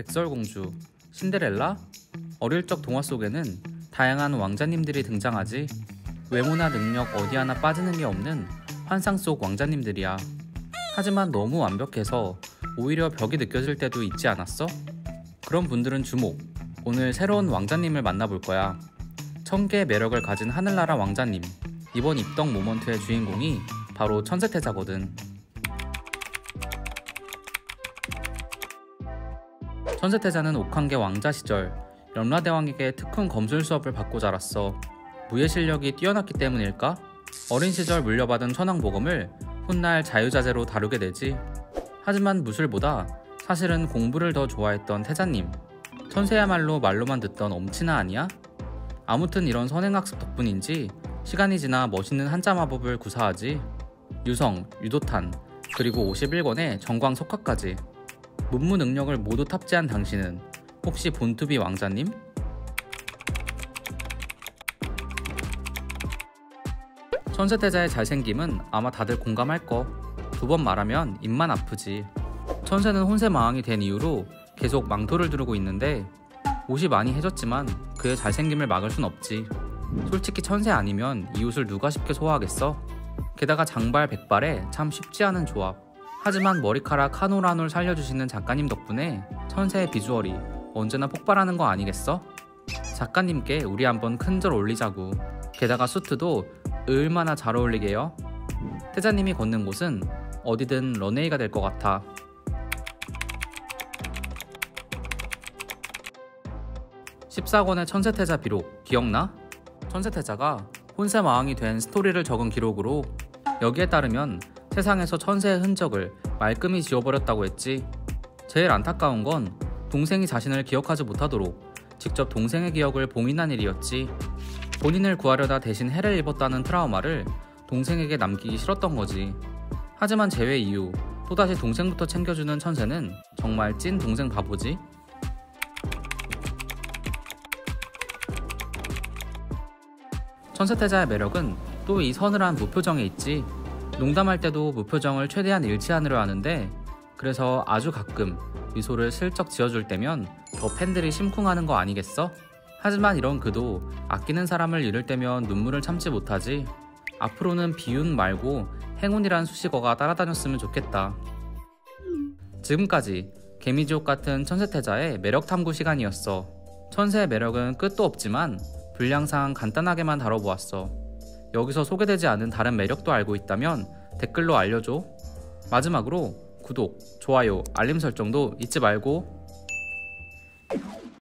백설공주, 신데렐라? 어릴 적 동화 속에는 다양한 왕자님들이 등장하지. 외모나 능력 어디 하나 빠지는 게 없는 환상 속 왕자님들이야. 하지만 너무 완벽해서 오히려 벽이 느껴질 때도 있지 않았어? 그런 분들은 주목. 오늘 새로운 왕자님을 만나볼 거야. 천 개의 매력을 가진 하늘나라 왕자님. 이번 입덕 모먼트의 주인공이 바로 천세태자거든. 천세태자는 옥황계 왕자 시절 연라대왕에게 특훈 검술 수업을 받고 자랐어. 무예 실력이 뛰어났기 때문일까? 어린 시절 물려받은 천황복음을 훗날 자유자재로 다루게 되지. 하지만 무술보다 사실은 공부를 더 좋아했던 태자님. 천세야말로 말로만 듣던 엄친아 아니야? 아무튼 이런 선행학습 덕분인지 시간이 지나 멋있는 한자 마법을 구사하지. 유성, 유도탄, 그리고 51권의 정광 석화까지. 문무 능력을 모두 탑재한 당신은 혹시 본투비 왕자님? 천세태자의 잘생김은 아마 다들 공감할 거. 두 번 말하면 입만 아프지. 천세는 혼세마왕이 된 이후로 계속 망토를 두르고 있는데 옷이 많이 해졌지만 그의 잘생김을 막을 순 없지. 솔직히 천세 아니면 이 옷을 누가 쉽게 소화하겠어? 게다가 장발 백발에 참 쉽지 않은 조합. 하지만 머리카락 한 올 한 올 살려주시는 작가님 덕분에 천세의 비주얼이 언제나 폭발하는 거 아니겠어? 작가님께 우리 한번 큰절 올리자고. 게다가 수트도 얼마나 잘 어울리게요? 태자님이 걷는 곳은 어디든 런웨이가 될 것 같아. (14권의) 천세태자 비록 기억나? 천세태자가 혼세 마왕이 된 스토리를 적은 기록으로 여기에 따르면 세상에서 천세의 흔적을 말끔히 지워버렸다고 했지. 제일 안타까운 건 동생이 자신을 기억하지 못하도록 직접 동생의 기억을 봉인한 일이었지. 본인을 구하려다 대신 해를 입었다는 트라우마를 동생에게 남기기 싫었던 거지. 하지만 재회 이후 또다시 동생부터 챙겨주는 천세는 정말 찐 동생 바보지. 천세태자의 매력은 또 이 서늘한 무표정에 있지. 농담할 때도 무표정을 최대한 일치하느려 하는데 그래서 아주 가끔 미소를 슬쩍 지어줄 때면 더 팬들이 심쿵하는 거 아니겠어? 하지만 이런 그도 아끼는 사람을 잃을 때면 눈물을 참지 못하지. 앞으로는 비운 말고 행운이란 수식어가 따라다녔으면 좋겠다. 지금까지 개미지옥 같은 천세태자의 매력 탐구 시간이었어. 천세의 매력은 끝도 없지만 분량상 간단하게만 다뤄보았어. 여기서 소개되지 않은 다른 매력도 알고 있다면 댓글로 알려줘. 마지막으로 구독, 좋아요, 알림 설정도 잊지 말고